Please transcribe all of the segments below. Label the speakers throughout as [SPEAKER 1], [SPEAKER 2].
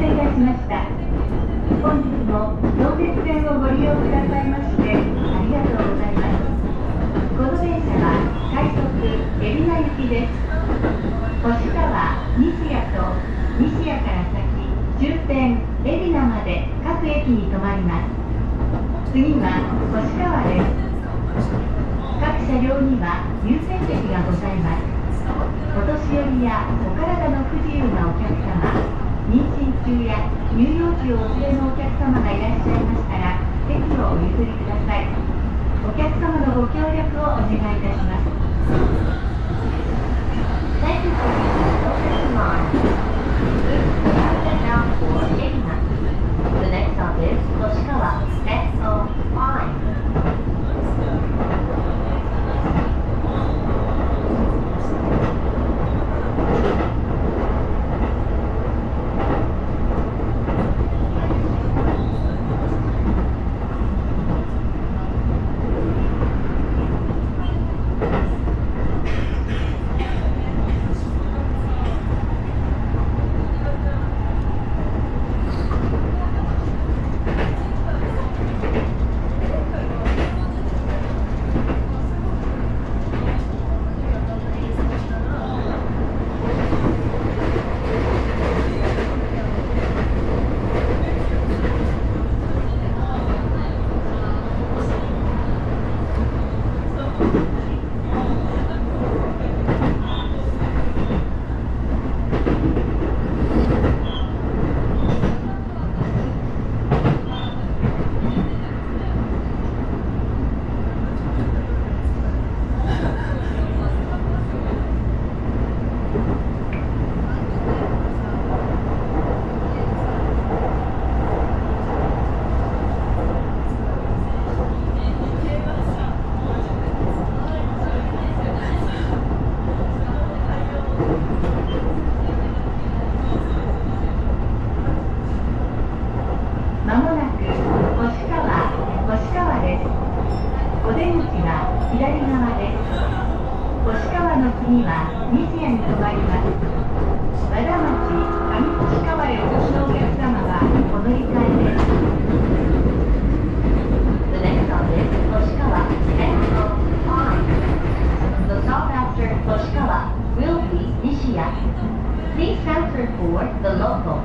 [SPEAKER 1] せいたしました。本日も東鉄線をご利用くださいましてありがとうございます。この電車は快速海老名行きです。星川西谷と西谷から先終点海老名まで各駅に停まります。次は星川です。各車両には優先席がございます。お年寄りやお体の不自由なお妊娠中や乳幼児をお連れのお客様がいらっしゃいましたら席をお譲りくださいお客様のご協力をお願いいたします Thank you for using Focus Line. This is the rapid down for Igna. The next stop is Hoshikawa SO5. まもなく星川星川ですお出口は左側です星川の次は西谷に停まります和田町上星川へお越しのお客様はお乗り換えです The next stop is 星川 SO5 The stop after 星川 will be 西谷 Please transfer for the local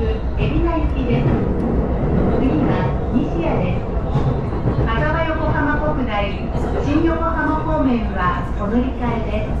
[SPEAKER 2] 行海老名行きです
[SPEAKER 1] 次は西谷です羽横浜国内新横浜方面はお乗り換えです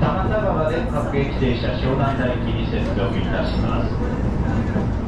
[SPEAKER 3] 多摩川で各駅停車湘南台駅に接続いたします。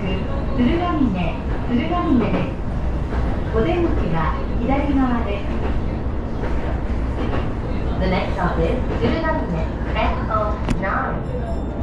[SPEAKER 1] 鶴ヶ峰鶴ヶ峰ですお出口は左側です
[SPEAKER 2] The next stop is 鶴ヶ峰 Platform 9